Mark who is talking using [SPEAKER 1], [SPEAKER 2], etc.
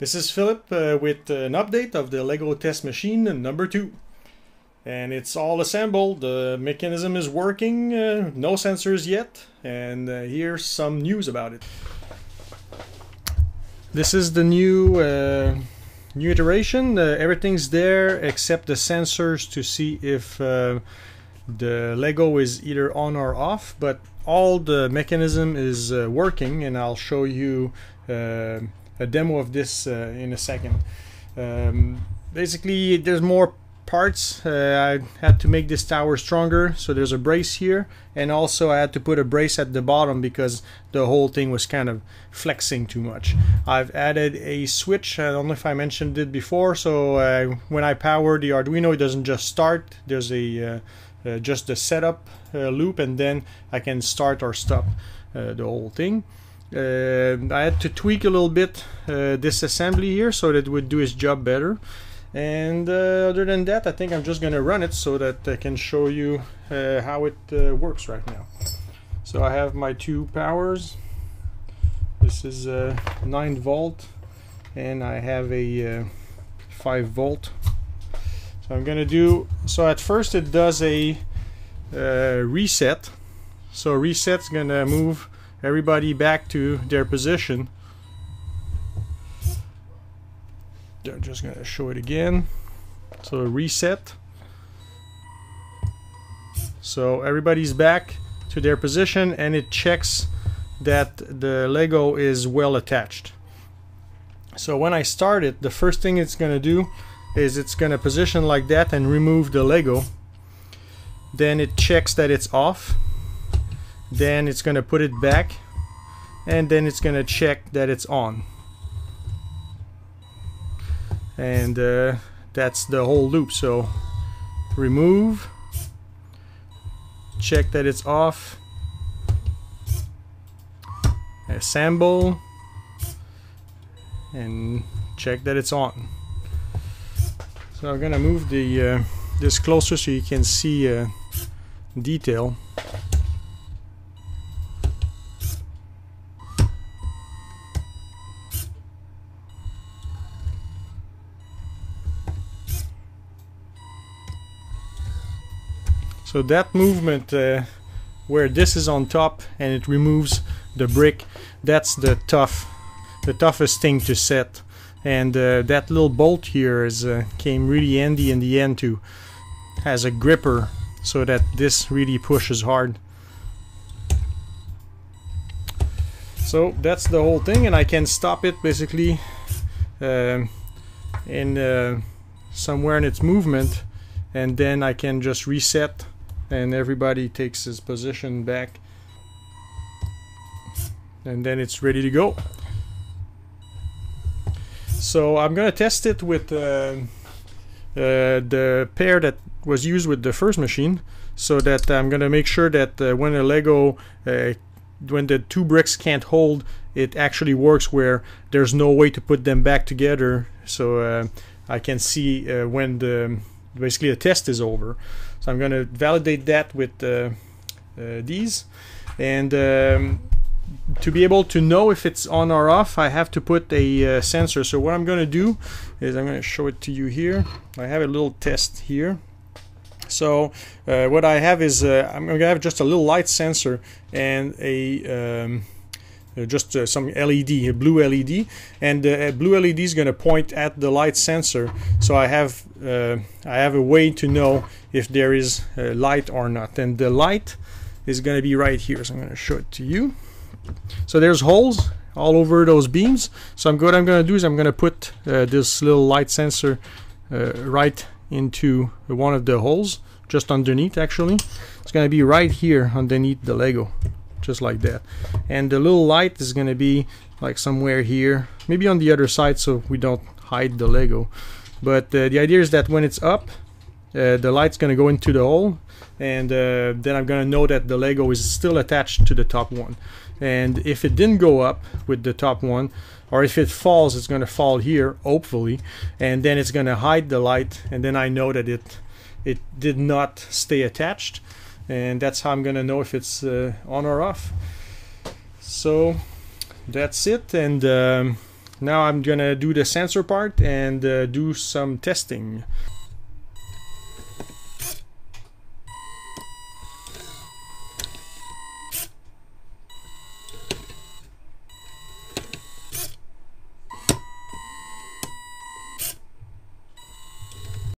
[SPEAKER 1] This is Phillipe uh, with an update of the LEGO test machine number two. And it's all assembled, the mechanism is working, uh, no sensors yet, and uh, here's some news about it. This is the new uh, new iteration, uh, everything's there except the sensors to see if uh, the Lego is either on or off, but all the mechanism is working and I'll show you a demo of this uh, in a second. Um, basically, there's more parts. Uh, I had to make this tower stronger, so there's a brace here, and also I had to put a brace at the bottom because the whole thing was kind of flexing too much. I've added a switch. I don't know if I mentioned it before. So uh, when I power the Arduino, it doesn't just start. There's a uh, uh, just a setup uh, loop, and then I can start or stop the whole thing. Uh, I had to tweak a little bit uh, this assembly here so that it would do its job better. And uh, other than that I think I'm just gonna run it so that I can show you uh, how it uh, works right now. So I have my two powers. This is a 9 volt and I have a uh, 5 volt. So I'm gonna do so at first it does a reset. So reset's gonna move everybody back to their position. I'm just going to show it again. So reset. So everybody's back to their position and it checks that the Lego is well attached. So when I start it, the first thing it's going to do is it's going to position like that and remove the Lego. Then it checks that it's off then it's gonna put it back and then it's gonna check that it's on. And uh, that's the whole loop. So remove check that it's off. Assemble and check that it's on. So I'm gonna move the uh, this closer so you can see uh, detail So that movement uh, where this is on top and it removes the brick, that's the tough, the toughest thing to set. And uh, that little bolt here is uh, came really handy in the end too, as a gripper, so that this really pushes hard. So that's the whole thing, and I can stop it basically uh, in uh, somewhere in its movement, and then I can just reset and everybody takes his position back. And then it's ready to go. So I'm gonna test it with uh, uh, the pair that was used with the first machine so that I'm gonna make sure that uh, when a Lego uh, when the two bricks can't hold it actually works where there's no way to put them back together. So uh, I can see uh, when the basically the test is over so I'm going to validate that with uh, uh, these. And um, to be able to know if it's on or off, I have to put a uh, sensor. So what I'm going to do is I'm going to show it to you here. I have a little test here. So uh, what I have is uh, I'm going to have just a little light sensor and a um, just uh, some LED, a blue LED, and the uh, blue LED is going to point at the light sensor. So I have I have a way to know if there is light or not. And the light is going to be right here. So I'm going to show it to you. So there's holes all over those beams. So I'm what I'm going to do is I'm going to put uh, this little light sensor uh, right into one of the holes, just underneath actually. It's going to be right here underneath the Lego just like that. And the little light is gonna be like somewhere here maybe on the other side so we don't hide the Lego. But uh, the idea is that when it's up uh, the light's gonna go into the hole and uh, then I'm gonna know that the Lego is still attached to the top one. And if it didn't go up with the top one or if it falls it's gonna fall here hopefully and then it's gonna hide the light and then I know that it it did not stay attached and that's how I'm gonna know if it's uh, on or off. So that's it. And um, now I'm gonna do the sensor part and uh, do some testing